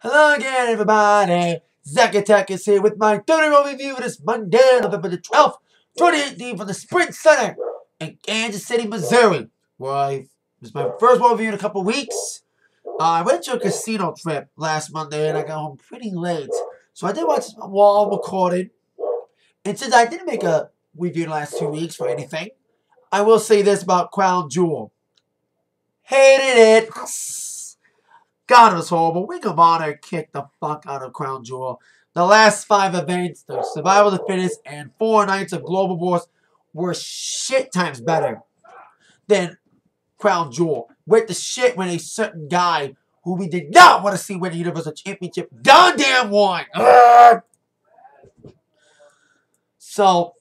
Hello again, everybody. Zack Attack is here with my 30 roll review this Monday, November the 12th, 2018 from the Sprint Center in Kansas City, Missouri, where I, was my first roll review in a couple weeks. Uh, I went to a casino trip last Monday and I got home pretty late. So I did watch Wall recorded. And since I didn't make a review in the last two weeks for anything, I will say this about Crown Jewel. Hated it. God, it was horrible. Ring of Honor kicked the fuck out of Crown Jewel. The last five events, the Survival of the Fittest and four nights of Global Wars, were shit times better than Crown Jewel. With the shit when a certain guy who we did not want to see win the Universal Championship goddamn won. Ugh. Ah! So,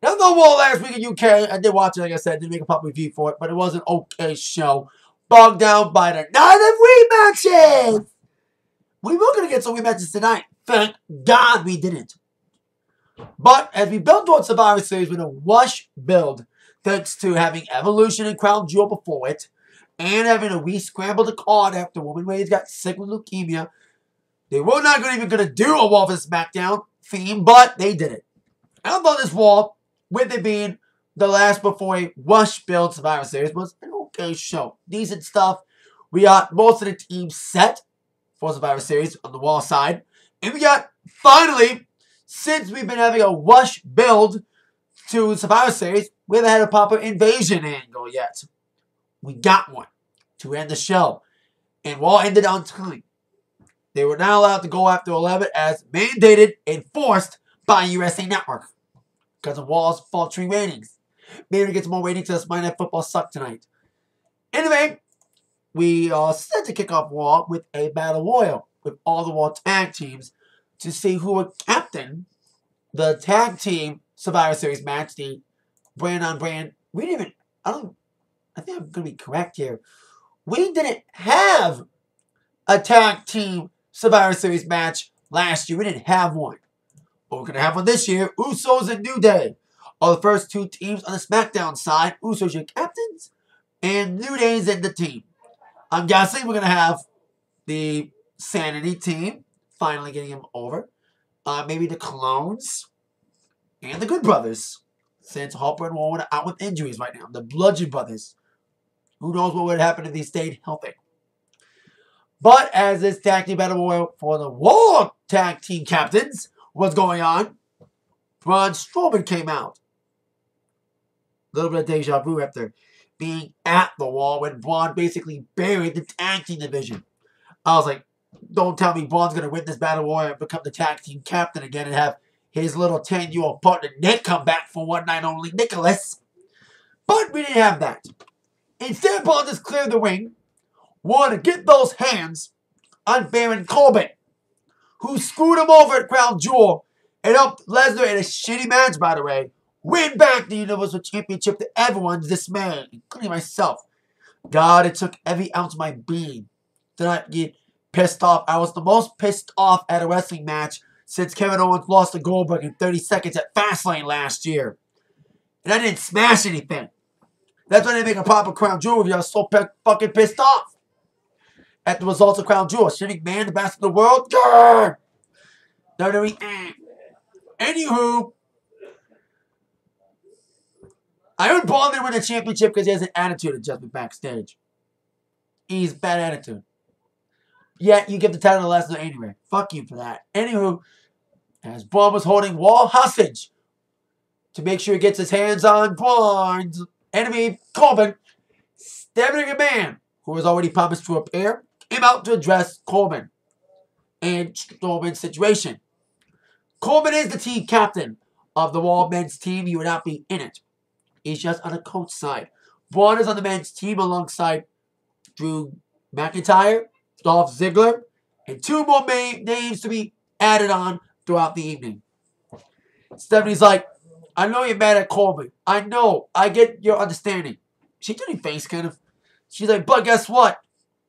that's another War last week in UK. I did watch it, like I said, didn't make a pop review for it, but it was an okay show bogged down by the night of rematches. We were going to get some rematches tonight. Thank God we didn't. But as we build towards Survivor Series with a rush build, thanks to having Evolution and Crown Jewel before it, and having a re-scramble the card after Roman Reigns got sick with leukemia, they were not gonna, even going to do a War for SmackDown theme, but they did it. I thought this War, with it being the last before a rush build Survivor Series, was an okay show. Decent stuff. We got most of the teams set for Survivor Series on the wall side. And we got, finally, since we've been having a rush build to Survivor Series, we haven't had a proper invasion angle yet. We got one to end the show. And Raw ended on time. They were not allowed to go after 11 as mandated and forced by USA Network because of Wall's faltering ratings. Maybe it gets more ratings because Monday Night Football sucked tonight. Anyway, we are set to kick off Raw with a battle royal with all the Raw tag teams to see who would captain the tag team Survivor Series match, the brand on brand. We didn't even, I don't, I think I'm going to be correct here. We didn't have a tag team Survivor Series match last year. We didn't have one. But we're going to have one this year. Usos and New Day are the first two teams on the SmackDown side. Usos your captains and New Day's in the team. I'm guessing we're going to have the Sanity team finally getting him over. Uh, maybe the Clones and the Good Brothers. Since Harper and Rowan are out with injuries right now. The Bludgeon Brothers. Who knows what would happen if they stayed healthy. But as this tag team battle royal for the War Tag Team Captains was going on, Braun Strowman came out. A little bit of deja vu after being at the wall when Braun basically buried the tag team division. I was like, don't tell me Braun's going to win this battle royal and become the tag team captain again and have his little 10-year-old partner Nick come back for one night only, Nicholas. But we didn't have that. Instead, Braun just cleared the ring, wanted to get those hands on Baron Corbin, who screwed him over at Crown Jewel and helped Lesnar in a shitty match, by the way, win back the Universal Championship to everyone this man, including myself. God, it took every ounce of my being to not get pissed off. I was the most pissed off at a wrestling match since Kevin Owens lost to Goldberg in 30 seconds at Fastlane last year. And I didn't smash anything. That's why I didn't make a proper Crown Jewel review. I was so fucking pissed off at the results of Crown Jewel. Shane McMahon, the best in the world. WWE. Anywho, I would Braun there win the championship because he has an attitude adjustment backstage. He's bad attitude. Yet you give the title to Lesnar anyway. Fuck you for that. Anywho, as Braun was holding Wall hostage to make sure he gets his hands on Braun's enemy, Corbin, Stephanie McMahon, who was already promised to appear, came out to address Corbin and Strowman's situation. Corbin is the team captain of the Wall men's team. He would not be in it. He's just on the coach side. Is on the men's team alongside Drew McIntyre, Dolph Ziggler, and two more names to be added on throughout the evening. Stephanie's like, I know you're mad at Corbin. I know. I get your understanding. She did face kind of. She's like, but guess what?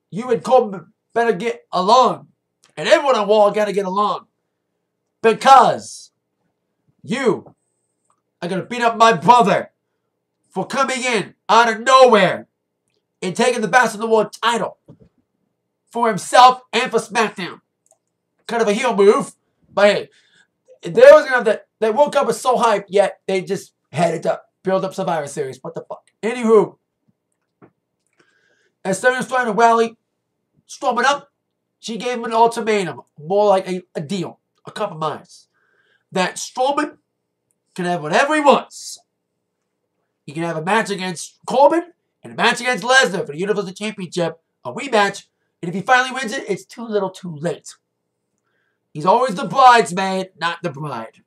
You and Corbin better get along. And everyone on Wall gotta get along. Because you are gonna beat up my brother for coming in out of nowhere and taking the the World title for himself and for SmackDown. Kind of a heel move. But hey, they was gonna have that that World Cup was so hyped, yet they just had it up. Build up Survivor Series. What the fuck? Anywho. As was trying to rally Strowman up, she gave him an ultimatum. More like a, a deal. A compromise. That Strowman can have whatever he wants. He can have a match against Corbin and a match against Lesnar for the Universal Championship, a rematch, and if he finally wins it, it's too little too late. He's always the bridesmaid, not the bride.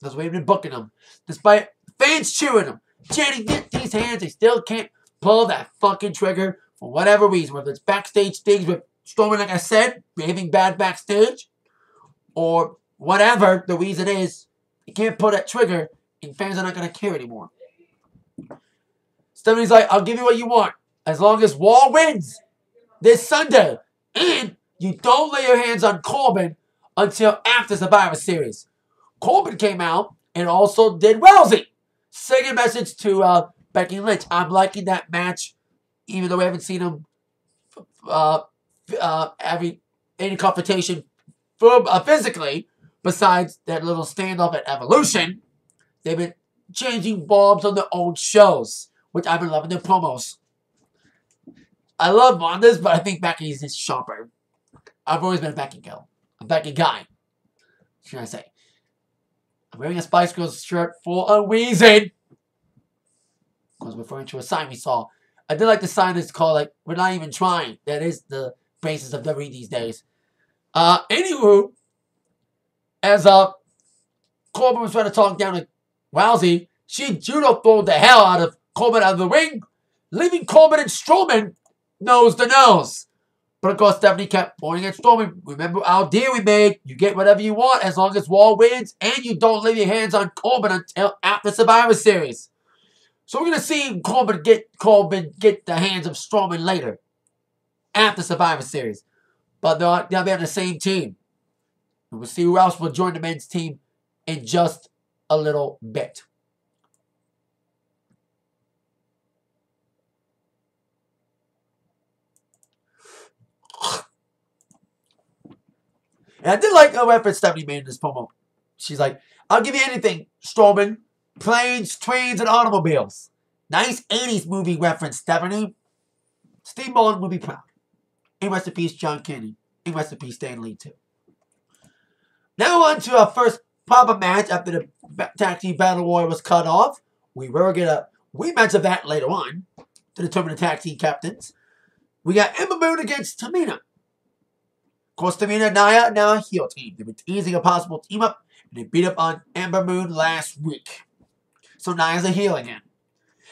That's why we've been booking him. Despite fans cheering him, chanting, get these hands, they still can't pull that fucking trigger for whatever reason. Whether it's backstage things with Strowman, like I said, behaving bad backstage, or whatever the reason is, he can't pull that trigger, and fans are not going to care anymore. Stephanie's like, I'll give you what you want. As long as Wall wins this Sunday. And you don't lay your hands on Corbin until after Survivor Series. Corbin came out and also did Rousey. Second message to uh, Becky Lynch. I'm liking that match, even though we haven't seen him uh, uh, every any confrontation for, uh, physically. Besides that little standoff at Evolution, they've been changing bombs on their own shows which I've been loving their promos. I love Mondays, but I think Becky is sharper. I've always been a Becky girl. A Becky guy. Should I say? I'm wearing a Spice Girls shirt for a reason. Because referring to a sign we saw. I did like the sign that's called, like, we're not even trying. That is the basis of WWE these days. Uh, anywho, as uh, Corbin was trying to talk down to Rousey, she judo throwed the hell out of Corbin out of the ring, leaving Corbin and Strowman nose to nose. But of course, Stephanie kept pointing at Strowman. Remember our deal we made. You get whatever you want as long as Wall wins, and you don't leave your hands on Corbin until after Survivor Series. So we're gonna see Corbin get Corbin get the hands of Strowman later, after Survivor Series. But they'll, they'll be on the same team. And we'll see who else will join the men's team in just a little bit. And I did like oh, a reference Stephanie made in this promo. She's like, I'll give you anything, Strowman. Planes, trains, and automobiles. Nice 80s movie reference, Stephanie. Steve Mullen will be proud. In rest in peace, John Candy. In rest in peace, Stan Lee, too. Now on to our first proper match after the tag team battle royal was cut off. We were going to rematch of that later on to determine the tag team captains. We got Ember Moon against Tamina. Costa Tamina and Nia now a heel team. They've been teasing a possible team up, and they beat up on Ember Moon last week. So Nia's a heel again.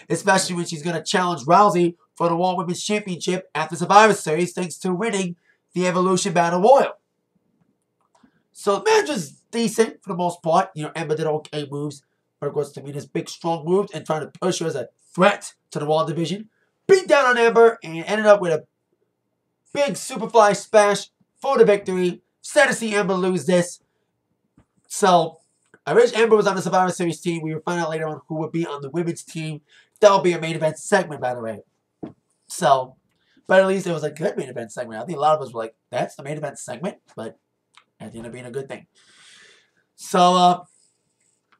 Especially when she's going to challenge Rousey for the World Women's Championship at the Survivor Series thanks to winning the Evolution Battle Royal. So the match was decent for the most part. You know, Ember did okay moves. But of course, Tamina's big, strong moves and trying to push her as a threat to the Raw division. Beat down on Ember and ended up with a big Superfly splash for the victory. Sad to see Ember lose this. So, I wish Ember was on the Survivor Series team. We will find out later on who would be on the women's team. That will be a main event segment, by the way. So, but at least it was a good main event segment. I think a lot of us were like, that's the main event segment, but it ended up being a good thing. So, uh,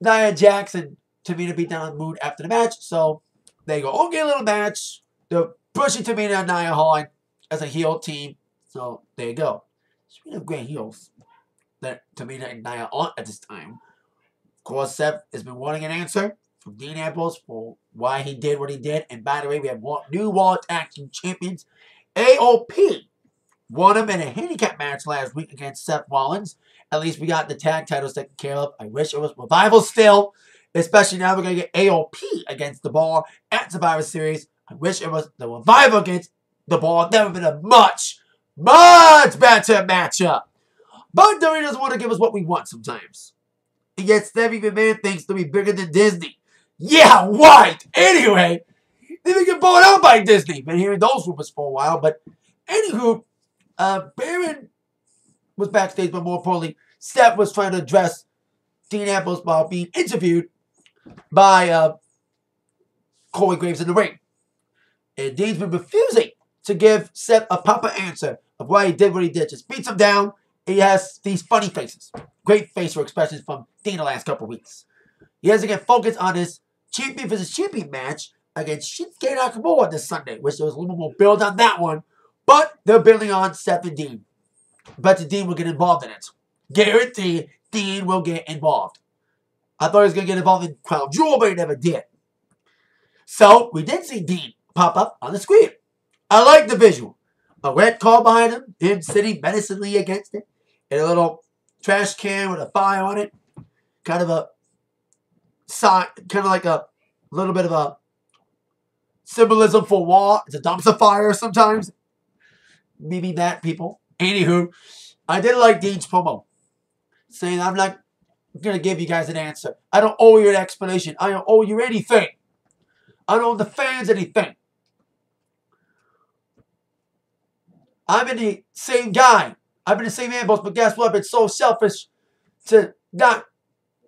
Nia Jackson, Tamina beat down Mood after the match. So, they go, okay, little match. They're pushing Tamina and Nia hard as a heel team. So, there you go. Speaking of great heels that Tamina and Nia aren't at this time, of course, Seth has been wanting an answer from Dean Ambrose for why he did what he did. And by the way, we have new World Team Champions. AOP won him in a handicap match last week against Seth Rollins. At least we got the tag titles taken care of. I wish it was Revival still, especially now we're going to get AOP against the Bar at Survivor Series. I wish it was the Revival against the Bar. Never been a much much better matchup. But WWE doesn't want to give us what we want sometimes. And yet Stephanie McMahon thinks to be bigger than Disney. Yeah, right. Anyway, they been get bought out by Disney. Been hearing those rumors for a while. But anywho, uh, Baron was backstage, but more importantly, Steph was trying to address Dean Ambrose while being interviewed by uh, Corey Graves in the ring. And Dean's been refusing to give Seth a proper answer of why he did what he did. Just beats him down. He has these funny faces. Great facial expressions from Dean the last couple weeks. He has to get focused on his champion versus champion match against Shinsuke Nakamura this Sunday, which there was a little more build on that one. But they're building on Seth and Dean. Bet the Dean will get involved in it. Guarantee Dean will get involved. I thought he was going to get involved in Crown Jewel, but he never did. So, we did see Dean pop up on the screen. I like the visual. A red car behind him, him sitting menacingly against it, and a little trash can with a fire on it. Kind of a sign, kind of like a little bit of a symbolism for war. It's a dumpster fire sometimes. Maybe that, people. Anywho, I did like Dean's promo. Saying, I'm not going to give you guys an answer. I don't owe you an explanation. I don't owe you anything. I don't owe the fans anything. I've been the same guy. I've been the same ambulance, but guess what? I've been so selfish to not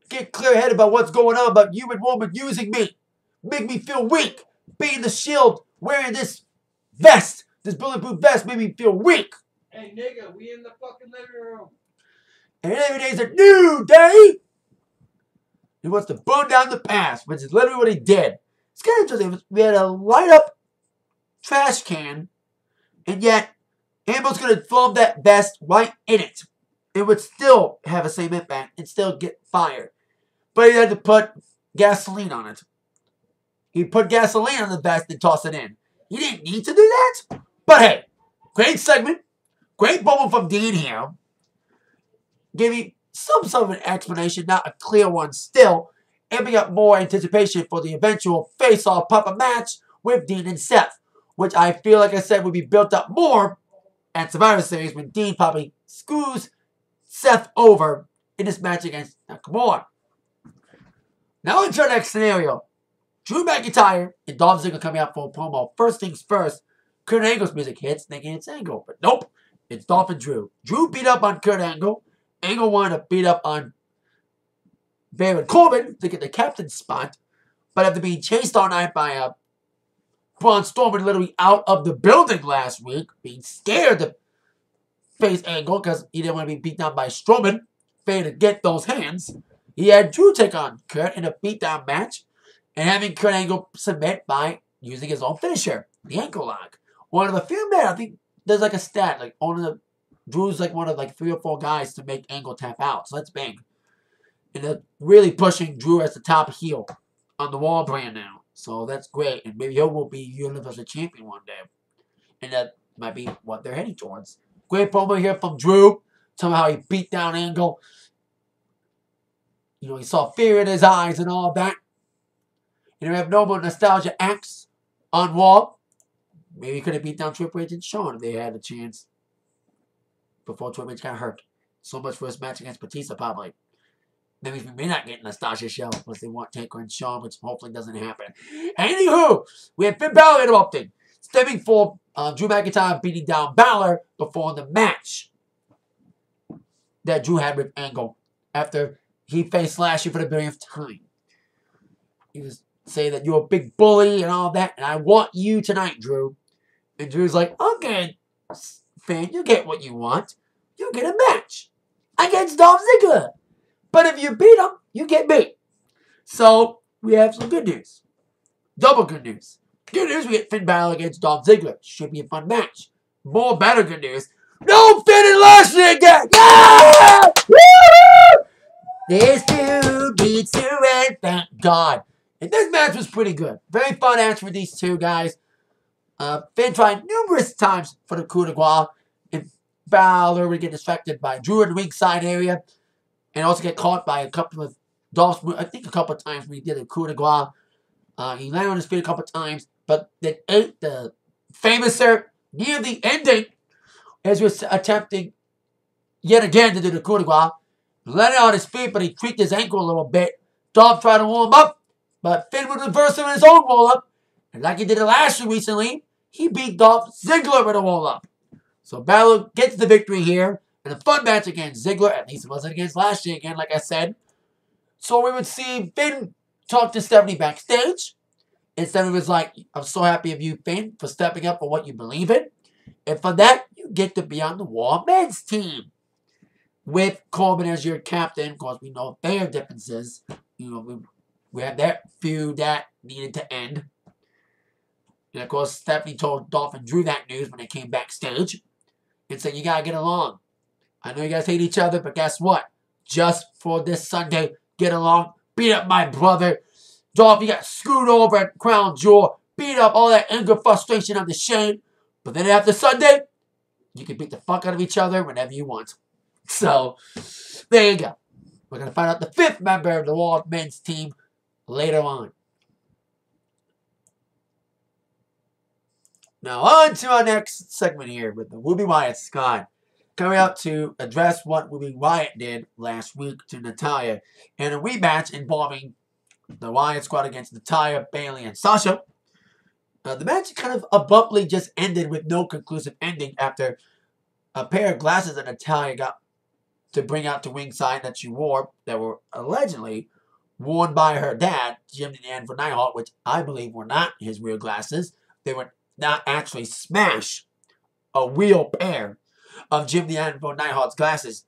get clear-headed about what's going on about you and woman using me. Make me feel weak. Being the shield, wearing this vest, this bulletproof vest made me feel weak. Hey, nigga, we in the fucking living room. And every day's a new day. He wants to burn down the past, which is literally what he did. It's kind of interesting. We had a light up trash can, and yet Amble's going to throw that vest right in it. It would still have the same impact and still get fired. But he had to put gasoline on it. He put gasoline on the vest and toss it in. He didn't need to do that. But hey, great segment. Great moment from Dean here. Giving some sort of an explanation, not a clear one still. Amping up more anticipation for the eventual face-off puppet match with Dean and Seth. Which I feel like I said would be built up more at Survivor Series when Dean probably screws Seth over in this match against Nakamura. Now into our next scenario. Drew McIntyre and Dolph Ziggler coming out for a promo. First things first, Kurt Angle's music hits, thinking it's Angle. But nope, it's Dolph and Drew. Drew beat up on Kurt Angle. Angle wanted to beat up on Baron Corbin to get the captain spot. But after being chased all night by a Braun Strowman literally out of the building last week, being scared to face Angle because he didn't want to be beat down by Strowman, failing to get those hands. He had Drew take on Kurt in a beatdown match and having Kurt Angle submit by using his own finisher, the ankle lock. One of the few men, I think there's like a stat, like of the Drew's like one of like three or four guys to make Angle tap out. So that's big. And they're really pushing Drew as the top heel on the Wall brand now. So that's great. And maybe he will be Universal Champion one day. And that might be what they're heading towards. Great promo here from Drew. Telling how he beat down Angle. You know, he saw fear in his eyes and all that. And we have no more nostalgia acts on Wall. Maybe he could have beat down Triple H and Shawn if they had a chance. Before Triple H got hurt. So much for his match against Batista, probably. Maybe we may not get Nastasia show unless they want Taker and Shawn, which hopefully doesn't happen. Anywho, we have Finn Balor interrupting. Stemming for uh, Drew McIntyre beating down Balor before the match that Drew had with Angle after he faced Lashley for the millionth time. He was saying that you're a big bully and all that, and I want you tonight, Drew. And Drew's like, okay, Finn, you get what you want. You get a match against Dolph Ziggler. But if you beat him, you get beat. So we have some good news. Double good news. Good news, we get Finn Balor against Dolph Ziggler. Should be a fun match. More better good news. No Finn and Lashley again! Yeah! This feud beats to end, thank God. And this match was pretty good. Very fun match for these two guys. Uh, Finn tried numerous times for the coup de grace. And Balor would get distracted by Drew in the ringside area and also get caught by a couple of Dolph's, I think a couple of times when he did a coup de grace. Uh, he landed on his feet a couple of times, but the eight, the famous sir, near the ending, as he was attempting yet again to do the coup de grace, landed on his feet, but he tweaked his ankle a little bit. Dolph tried to warm up, but Finn would reverse him in his own roll up, and like he did it last year recently, he beat Dolph Ziggler with a roll up. So Balor gets the victory here. And a fun match against Ziggler. At least it wasn't against Lashley again, like I said. So we would see Finn talk to Stephanie backstage. And Stephanie was like, I'm so happy of you, Finn, for stepping up for what you believe in. And for that, you get to be on the Raw men's team with Corbin as your captain. Of course, we know their differences. You know, we, we had that feud that needed to end. And of course, Stephanie told Dolph and Drew that news when they came backstage and said, You gotta get along. I know you guys hate each other, but guess what? Just for this Sunday, get along, beat up my brother. Dolph, you got screwed over at Crown Jewel, beat up all that anger, frustration on the shame. But then after Sunday, you can beat the fuck out of each other whenever you want. So, there you go. We're going to find out the fifth member of the Raw men's team later on. Now, on to our next segment here with the Ruby Riott Squad. Coming out to address what Ruby Riott did last week to Natalya in a rematch involving the Riott Squad against Natalya, Bayley, and Sasha. Uh, the match kind of abruptly just ended with no conclusive ending after a pair of glasses that Natalya got to bring out to ringside that she wore that were allegedly worn by her dad, Jim Anvil Neidhart, which I believe were not his real glasses. They were not actually smash a real pair of Jim the Anvil Neidhart's glasses.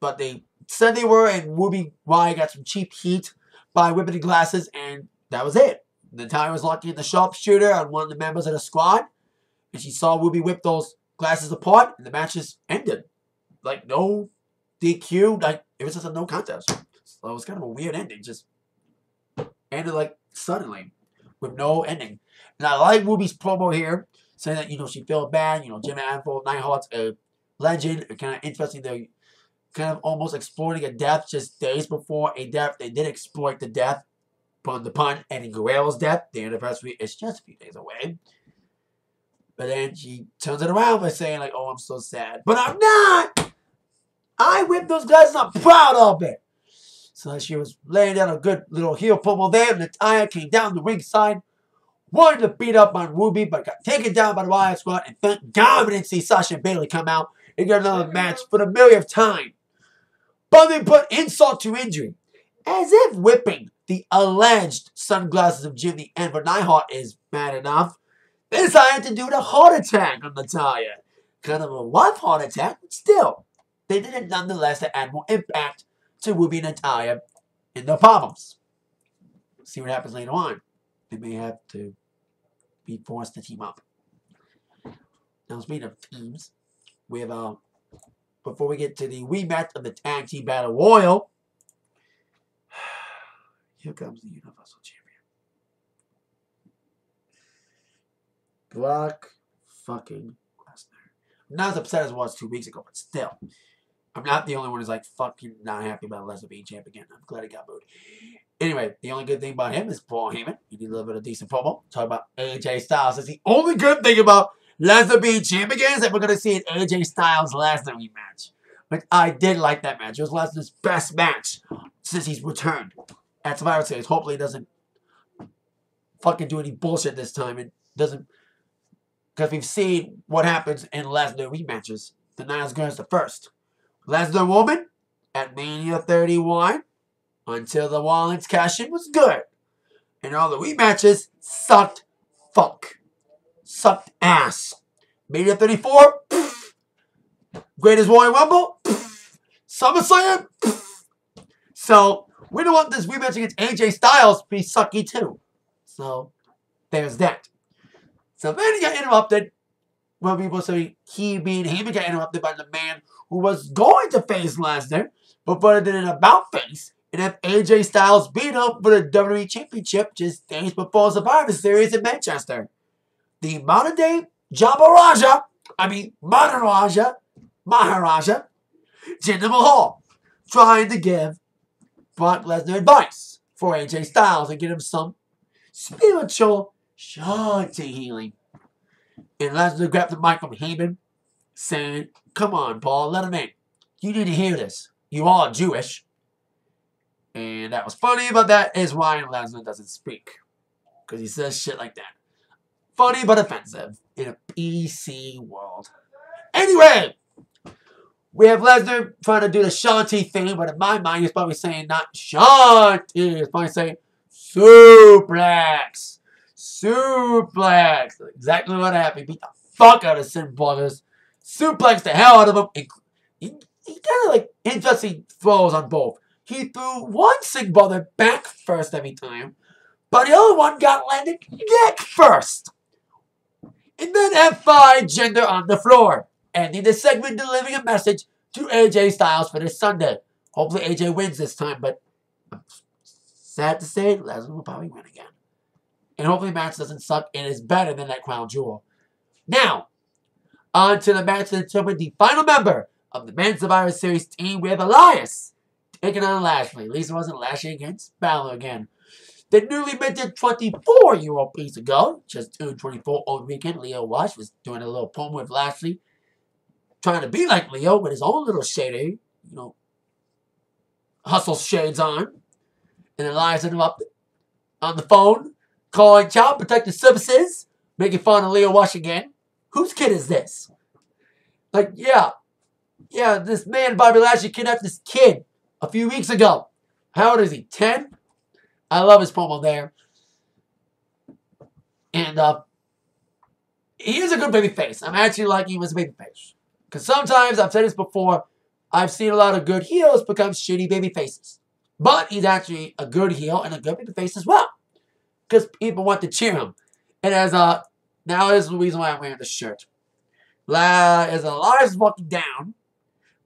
But they said they were, and Ruby Riott got some cheap heat by whipping the glasses, and that was it. Natalya was lucky in the sharpshooter on one of the members of the squad, and she saw Ruby whip those glasses apart, and the match just ended. Like, no DQ, like, it was just a no contest. So it was kind of a weird ending, just ended, like, suddenly, with no ending. And I like Ruby's promo here, saying that, you know, she felt bad, you know, Jim Anvil, Neidhart's a legend, kind of interesting, they're kind of almost exploiting a death just days before a death. They did exploit the death pun the pun, Eddie Guerrero's death. The anniversary is just a few days away. But then she turns it around by saying, like, oh, I'm so sad. But I'm not! I whipped those guys and I'm proud of it. So she was laying down a good little heel pummel there. And Natalya came down the ringside, wanted to beat up on Ruby, but got taken down by the Riott Squad. And thank God we didn't see Sasha and Bayley come out and get another match for the millionth time. But they put insult to injury. As if whipping the alleged sunglasses of Jimmy and Neidhart is bad enough. They decided to do the heart attack on Natalya. Kind of a rough heart attack, but still. They did it nonetheless to add more impact to Ruby and Natalya in their problems. See what happens later on. They may have to be forced to team up. Now, speaking of teams, we have, uh, before we get to the rematch of the Tag Team Battle Royal, here comes the Universal Champion. Brock fucking Lesnar. I'm not as upset as I was two weeks ago, but still. I'm not the only one who's like fucking not happy about Lesnar being champ again. I'm glad he got booed. Anyway, the only good thing about him is Paul Heyman. He did a little bit of decent promo. Talk about AJ Styles. That's the only good thing about Lesnar being champ again is that we're going to see an AJ Styles Lesnar rematch. But I did like that match. It was Lesnar's best match since he's returned at Survivor Series. Hopefully, he doesn't fucking do any bullshit this time. It doesn't. Because we've seen what happens in Lesnar rematches. The good as the first. Lesnar woman at Mania 31 until the Rollins cash in was good. And all the rematches sucked fuck. Sucked ass. Mania 34, pff. Greatest Royal Rumble, pff. SummerSlam. So, we don't want this rematch against AJ Styles to be sucky too. So, there's that. So then he got interrupted. Well, people say he being him got interrupted by the man who was going to face Lesnar, but put it in an about face. And if AJ Styles beat him for the WWE Championship just days before Survivor Series in Manchester. The modern day Jabba I mean Maharaja, Maharaja, Jinder Mahal, trying to give Brock Lesnar advice for AJ Styles and get him some spiritual Shanti healing. And Lesnar grabbed the mic from Heyman, saying, Come on, Paul, let him in. You need to hear this. You are Jewish. And that was funny, but that is why Lesnar doesn't speak. Because he says shit like that. Funny but offensive in a PC world. Anyway, we have Lesnar trying to do the Shanti thing, but in my mind, he's probably saying not Shanti. He's probably saying suplex. Suplex. Exactly what happened. Beat the fuck out of Singh Brothers suplexed the hell out of him. He, he kind of like interesting throws on both. He threw one Singh Brother back first every time, but the other one got landed neck first. And then F5 Jinder on the floor, ending the segment delivering a message to AJ Styles for this Sunday. Hopefully AJ wins this time, but sad to say Lesnar will probably win again. And hopefully the match doesn't suck and is better than that crown jewel. Now, on to the match that determined the final member of the Men's Survivor Series team with Elias taking on Lashley. At least wasn't Lashley against Balor again. The newly minted 24 year old piece ago, just turned 24 over weekend, Lio Rush was doing a little poem with Lashley, trying to be like Lio with his own little shady, you know, hustle shades on. And Elias interrupted on the phone, calling Child Protective Services, making fun of Lio Rush again. Whose kid is this? Like, yeah, yeah, this man, Bobby Lashley, kidnapped this kid a few weeks ago. How old is he? 10? I love his promo there. And uh, he is a good baby face. I'm actually liking him as a baby face. Because sometimes, I've said this before, I've seen a lot of good heels become shitty baby faces. But he's actually a good heel and a good baby face as well. Because people want to cheer him. And as uh, now is the reason why I'm wearing this shirt. La, as Elias walking down,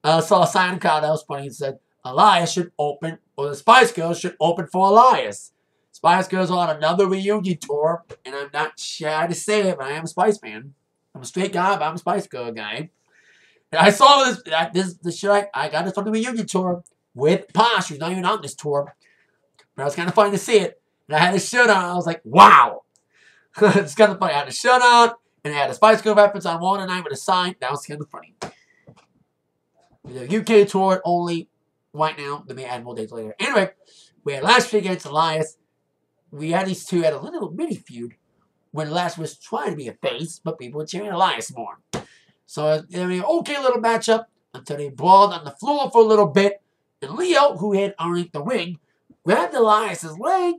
I saw a sign in that was funny. It said, Elias should open, or the Spice Girls should open for Elias. Spice Girls are on another reunion tour, and I'm not shy to say it, but I am a Spice fan. I'm a straight guy, but I'm a Spice Girl guy. And I saw this, this, this shit, I, I got this on the reunion tour with Posh, who's not even on this tour. But I was kind of funny to see it. And I had a shirt on, I was like, wow. it's kind of funny. I had a shirt on, and I had a Spice Girl reference on one, and I with a sign. That was kind of funny. The UK tour only right now. They may add more days later. Anyway, we had Lashley against Elias. We had these two had a little mini feud when Lashley was trying to be a face, but people were cheering Elias more. So I mean, okay little matchup until they brawled on the floor for a little bit. And Lio, who had underneath the ring, grabbed Elias's leg,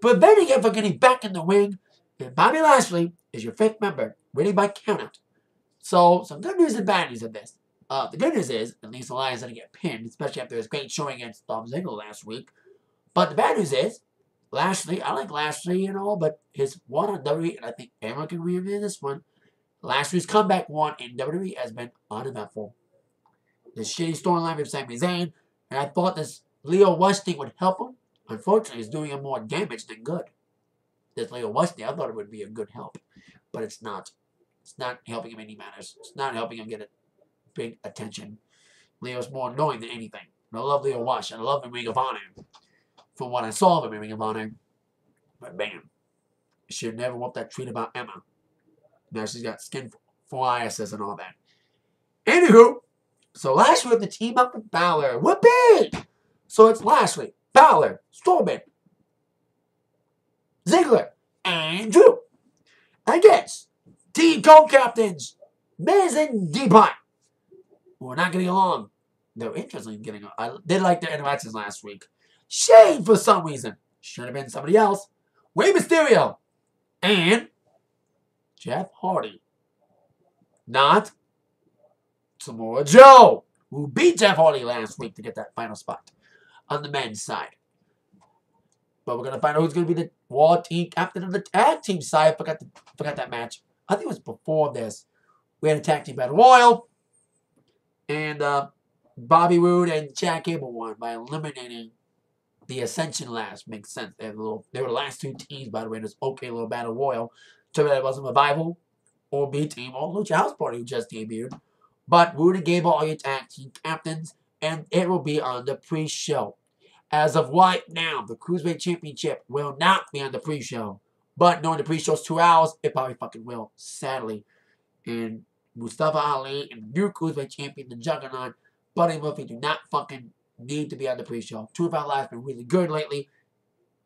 preventing him from getting back in the ring. And Bobby Lashley is your fifth member, winning by countout. So, some good news and bad news of this. Uh, the good news is, at least Elias didn't get pinned, especially after his great showing against Dolph Ziggler last week. But the bad news is, Lashley, I like Lashley and all, but his one on WWE, and I think everyone can with this one, Lashley's comeback one in WWE has been uneventful. The shitty storyline with Sami Zayn, and I thought this Lio Rush thing would help him. Unfortunately, it's doing him more damage than good. This Lio Rush thing, I thought it would be a good help, but it's not. It's not helping him any matters. It's not helping him get a big attention. Lio's more annoying than anything. And I love Lio Rush, and I love in Ring of Honor. From what I saw of in Ring of Honor. But bam. She never want that tweet about Emma. Now she's got skin psoriasis and all that. Anywho, so Lashley with the team up with Balor. Whoopee! So it's Lashley, Balor, Strowman, Ziggler, and Drew. Against team co-captains, Miz and D-Pine. We're not getting along. They're interested in getting along. I did like their interactions last week. Shane, for some reason. Should have been somebody else. Rey Mysterio. And Jeff Hardy. Not Samoa Joe, who beat Jeff Hardy last week to get that final spot on the men's side. But we're gonna find out who's gonna be the Raw team captain of the tag team side. I forgot the, forgot that match. I think it was before this. We had a tag team battle royal, and uh, Bobby Roode and Chad Gable won by eliminating the Ascension last. Makes sense. They, little, they were the last two teams, by the way, in this okay little battle royal. Too bad it wasn't Revival or B Team or Lucha House Party who just debuted. But Roode and Gable are your tag team captains, and it will be on the pre-show. As of right now, the Cruiserweight Championship will not be on the pre-show. But knowing the pre-show's two hours, it probably fucking will, sadly. And Mustafa Ali and the new Cruiserweight Champion, the Juggernaut, Buddy Murphy do not fucking need to be on the pre-show. 205 Live's been really good lately,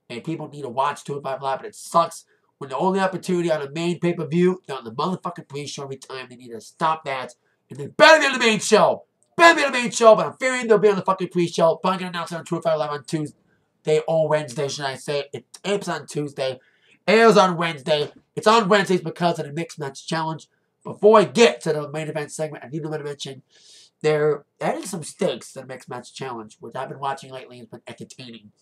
and people need to watch 205 Live, but it sucks when the only opportunity on the main pay-per-view, on the motherfucking pre-show every time. They need to stop that, and they better be on the main show. Better be on the main show, but I'm fearing they'll be on the fucking pre-show. Probably gonna announce it on 205 Live on Tuesday or Wednesday, should I say. It tapes on Tuesday, airs on Wednesday. It's on Wednesdays because of the Mixed Match Challenge. Before I get to the main event segment, I need to mention they're adding some stakes to the Mixed Match Challenge, which I've been watching lately. It's been entertaining.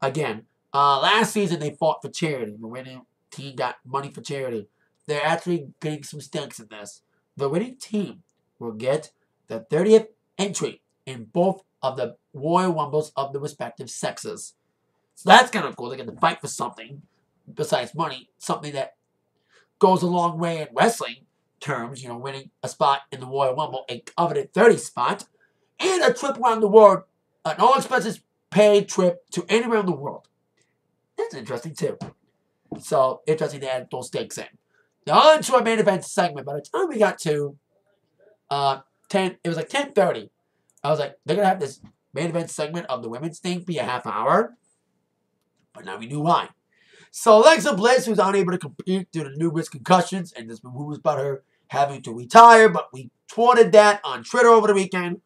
Again, uh, last season they fought for charity. The winning team got money for charity. They're actually getting some stakes in this. The winning team will get the 30th entry in both of the Royal Rumbles of the respective sexes. So that's kind of cool. They're going to fight for something besides money, something that goes a long way in wrestling terms, you know, winning a spot in the Royal Rumble, a coveted 30 spot, and a trip around the world, an all expenses paid trip to anywhere in the world. That's interesting too. So interesting to add those stakes in. Now on to our main event segment. By the time we got to uh 10, it was like 10:30. I was like, they're gonna have this main event segment of the women's thing be a half hour. But now we knew why. So Alexa Bliss, who's unable to compete due to numerous concussions, and been rumors about her having to retire, but we thwarted that on Twitter over the weekend.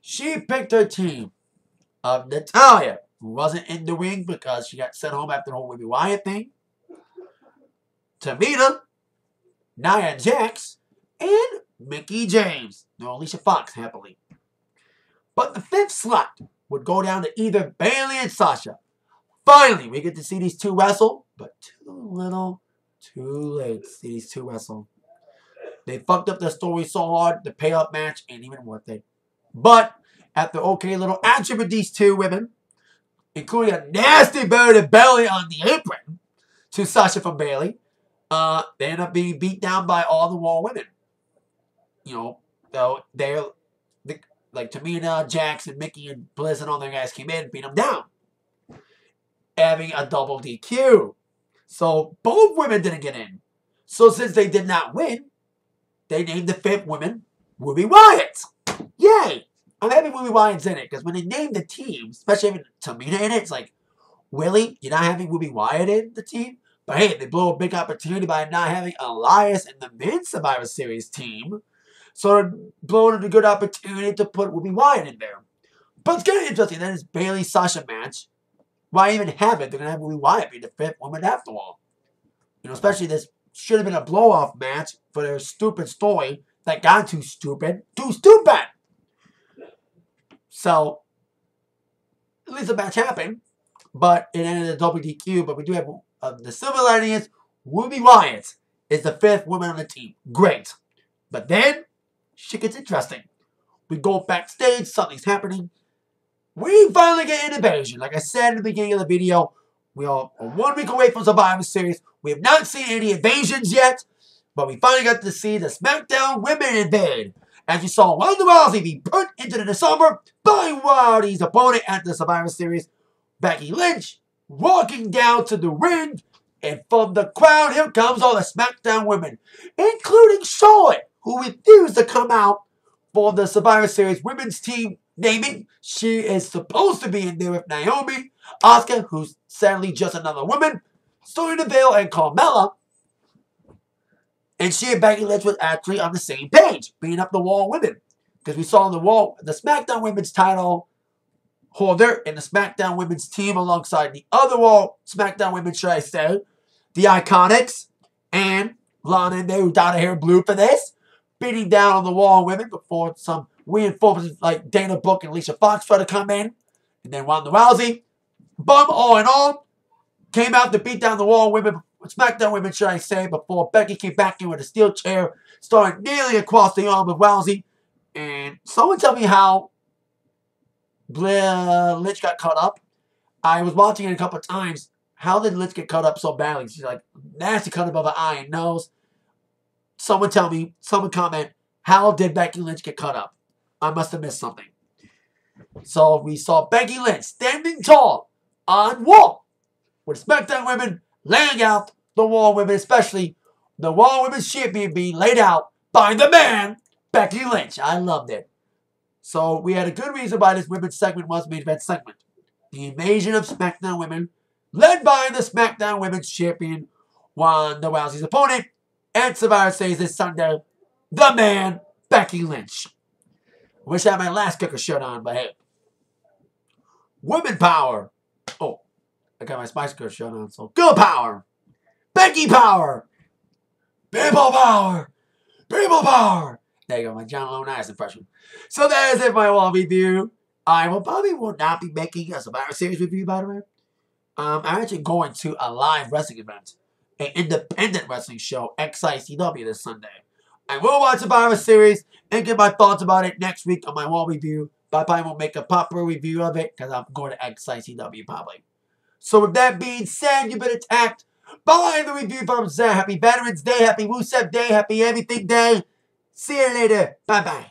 She picked her team of Natalya, who wasn't in the ring because she got sent home after the whole Ruby Riott thing. Tamina, Nia Jax, and Mickie James. No Alicia Fox, happily. But the fifth slot would go down to either Bayley and Sasha. Finally, we get to see these two wrestle, but too little, too late to see these two wrestle. They fucked up their story so hard, the payoff match ain't even worth it. But after okay little action with these two women, including a nasty buried belly on the apron to Sasha from Bayley, uh, they end up being beat down by all the Raw women. You know, though they're like Tamina, Jackson, Mickie, and Bliss and all their guys came in and beat them down, having a double DQ. So both women didn't get in. So since they did not win, they named the fifth woman Ruby Riott. Yay! I'm happy Ruby Riott's in it because when they named the team, especially having Tamina in it, it's like, really? You're not having Ruby Riott in the team? But hey, they blow a big opportunity by not having Elias in the mid Survivor Series team. So they're blowing a good opportunity to put Ruby Riott in there. But it's of interesting. That is Bayley Sasha match. Why even have it? They're gonna have Ruby Riott be the fifth woman after all. You know, especially this should have been a blow off match for their stupid story that got too stupid. Too stupid! So, at least the match happened, but it ended in a WDQ. But we do have uh, the similarity is Ruby Riott is the fifth woman on the team. Great. But then, shit gets interesting. We go backstage, something's happening. We finally get an invasion. Like I said in the beginning of the video, we are one week away from Survivor Series. We have not seen any invasions yet, but we finally got to see the SmackDown women invade. As you saw Ronda Rousey be put into the December by Rowdy's opponent at the Survivor Series, Becky Lynch, walking down to the ring, and from the crowd, here comes all the SmackDown women, including Charlotte, who refused to come out for the Survivor Series women's team naming. She is supposed to be in there with Naomi, Asuka, who's sadly just another woman, Sonya Deville, and Carmella. And she and Becky Lynch was actually on the same page, beating up the Wall women. Because we saw the Wall, the SmackDown Women's title holder and the SmackDown Women's team alongside the other Wall SmackDown Women, should I say, the Iconics, and Lana and they who dyed her hair blue for this, beating down on the Wall women before some reinforcements like Dana Brooke and Alicia Fox try to come in. And then Ronda Rousey, bum all in all, came out to beat down the Wall women, SmackDown women, should I say, before Becky came back in with a steel chair, started nearly across the arm of Rousey. And someone tell me how Blair Lynch got cut up. I was watching it a couple of times. How did Lynch get cut up so badly? She's like, nasty cut above the eye and nose. Someone tell me, someone comment, how did Becky Lynch get cut up? I must have missed something. So we saw Becky Lynch standing tall on wall with SmackDown women laying out the Raw women, especially the Raw Women's Champion being laid out by the man, Becky Lynch. I loved it. So we had a good reason why this women's segment was main event segment. The invasion of SmackDown women, led by the SmackDown Women's Champion, Ronda Rousey's opponent, and Survivor Series this Sunday, the man, Becky Lynch. Wish I had my Lass Kicker shirt on, but hey. Women power. Oh, I got my Spice Girl shirt on, so girl power. Becky power. People power. People power. There you go, my John Laurinaitis impression. So that is it for my wall review. I will probably will not be making a Survivor Series review, by the way. Um, I'm actually going to a live wrestling event, an independent wrestling show, XICW this Sunday. I will watch Survivor Series and give my thoughts about it next week on my wall review. But I probably won't make a proper review of it because I'm going to XICW probably. So with that being said, you've been attacked by the review from Zak. Happy Veterans Day, happy Rusev Day, happy everything day. See you later. Bye-bye.